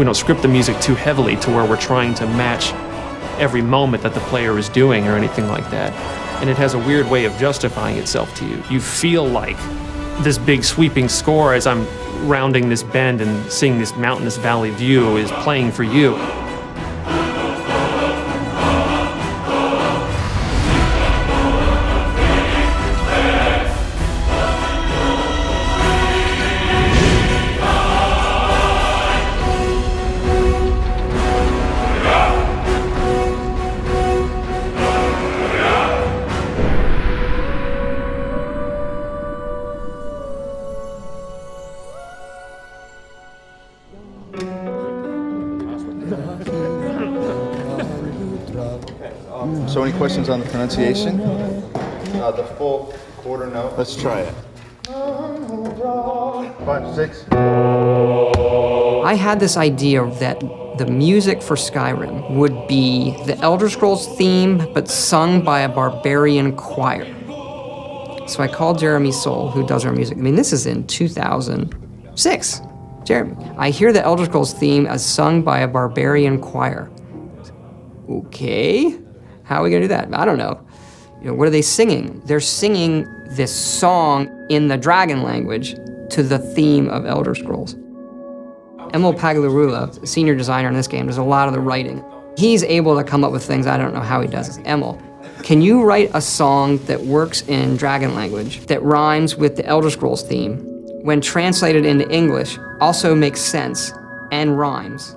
we don't script the music too heavily to where we're trying to match every moment that the player is doing or anything like that. And it has a weird way of justifying itself to you. You feel like this big sweeping score as I'm rounding this bend and seeing this mountainous valley view is playing for you. So any questions on the pronunciation? Uh, the full quarter note. Let's try it. Five, six. I had this idea that the music for Skyrim would be the Elder Scrolls theme, but sung by a barbarian choir. So I called Jeremy Soule, who does our music. I mean, this is in 2006. Jeremy, I hear the Elder Scrolls theme as sung by a barbarian choir. Okay, how are we gonna do that? I don't know. You know, what are they singing? They're singing this song in the dragon language to the theme of Elder Scrolls. Emil Pagliarulo, senior designer in this game, does a lot of the writing. He's able to come up with things I don't know how he does. Emil, can you write a song that works in dragon language that rhymes with the Elder Scrolls theme? When translated into English, also makes sense and rhymes.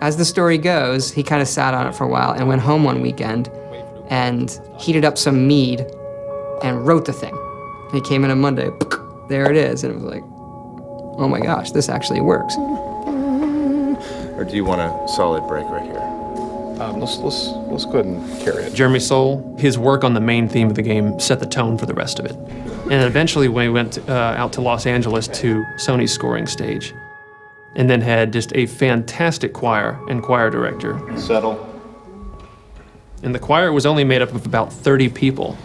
As the story goes, he kind of sat on it for a while and went home one weekend and heated up some mead and wrote the thing. He came in on Monday, there it is, and it was like, oh my gosh, this actually works. Or do you want a solid break right here? Um, let's, let's, let's go ahead and carry it. Jeremy Soule, his work on the main theme of the game set the tone for the rest of it. And eventually, when we went uh, out to Los Angeles to Sony's scoring stage, and then had just a fantastic choir and choir director. Settle. And the choir was only made up of about 30 people.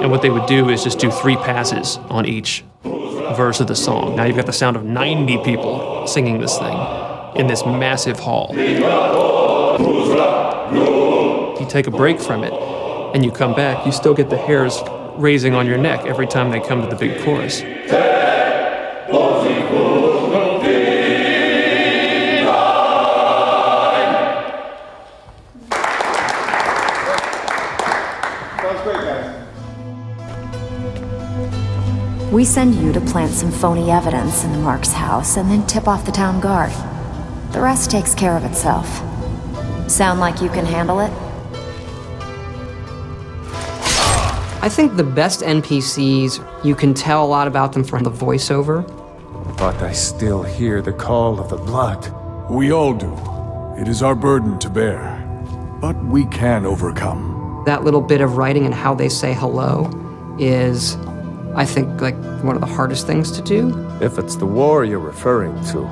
And what they would do is just do three passes on each verse of the song. Now you've got the sound of 90 people singing this thing in this massive hall. You take a break from it and you come back, you still get the hairs raising on your neck every time they come to the big chorus. We send you to plant some phony evidence in the Mark's house and then tip off the town guard. The rest takes care of itself. Sound like you can handle it? I think the best NPCs, you can tell a lot about them from the voiceover. But I still hear the call of the blood. We all do. It is our burden to bear. But we can overcome. That little bit of writing and how they say hello is, I think, like one of the hardest things to do. If it's the war you're referring to,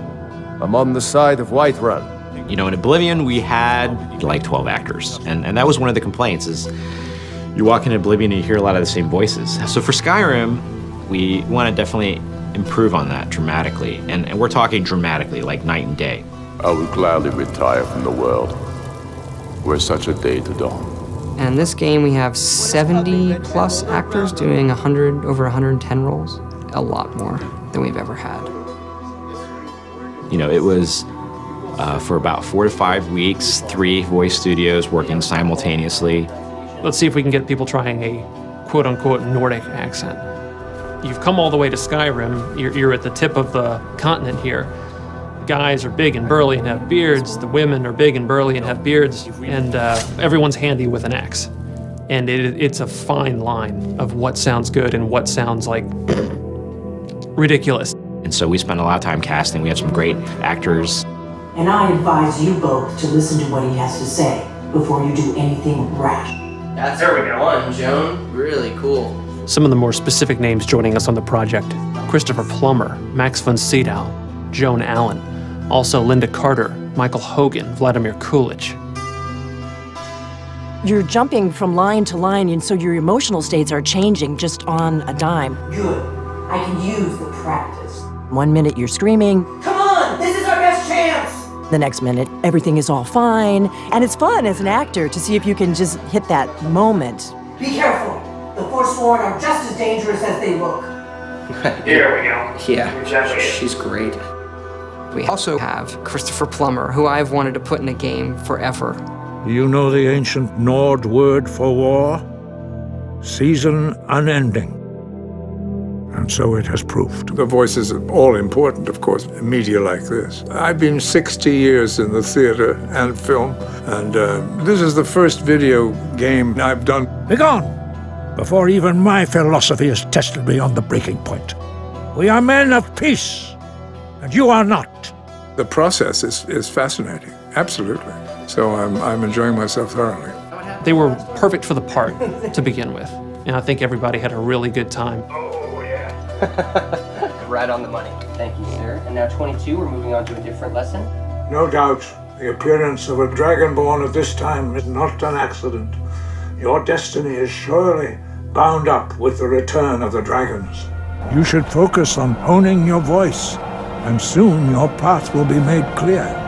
I'm on the side of Whiterun. You know, in Oblivion, we had like 12 actors, and, and that was one of the complaints is you walk into Oblivion and you hear a lot of the same voices. So for Skyrim, we want to definitely improve on that dramatically, and, and we're talking dramatically, like night and day. I would gladly retire from the world were such a day to dawn. And this game, we have 70 plus actors doing 100, over 110 roles. A lot more than we've ever had. You know, it was uh, for about four to five weeks, three voice studios working simultaneously. Let's see if we can get people trying a quote unquote Nordic accent. You've come all the way to Skyrim, you're, you're at the tip of the continent here. Guys are big and burly and have beards, the women are big and burly and have beards, and uh, everyone's handy with an axe. And it, it's a fine line of what sounds good and what sounds like ridiculous. And so we spent a lot of time casting. We had some great actors. And I advise you both to listen to what he has to say before you do anything rash. That's there we go. One, Joan. Really cool. Some of the more specific names joining us on the project Christopher Plummer, Max von Sydow, Joan Allen, also Lynda Carter, Michael Hogan, Vladimir Kulich. You're jumping from line to line, and so your emotional states are changing just on a dime. Good. I can use the practice. One minute you're screaming, Come on! This is our best chance! the next minute everything is all fine. And it's fun as an actor to see if you can just hit that moment. Be careful. The Forsworn are just as dangerous as they look. Here we go. Yeah, she's great. We also have Christopher Plummer, who I've wanted to put in a game forever. You know the ancient Nord word for war? Season unending. And so it has proved. The voices are all important, of course, in media like this. I've been 60 years in the theater and film, and uh, this is the first video game I've done. Begone! Before even my philosophy has tested me on the breaking point. We are men of peace, and you are not. The process is, is fascinating, absolutely. So I'm, I'm enjoying myself thoroughly. They were perfect for the part to begin with, and I think everybody had a really good time. Oh, yeah. right on the money. Thank you, sir. And now 22, we're moving on to a different lesson. No doubt, the appearance of a dragonborn at this time is not an accident. Your destiny is surely bound up with the return of the dragons. You should focus on honing your voice, and soon your path will be made clear.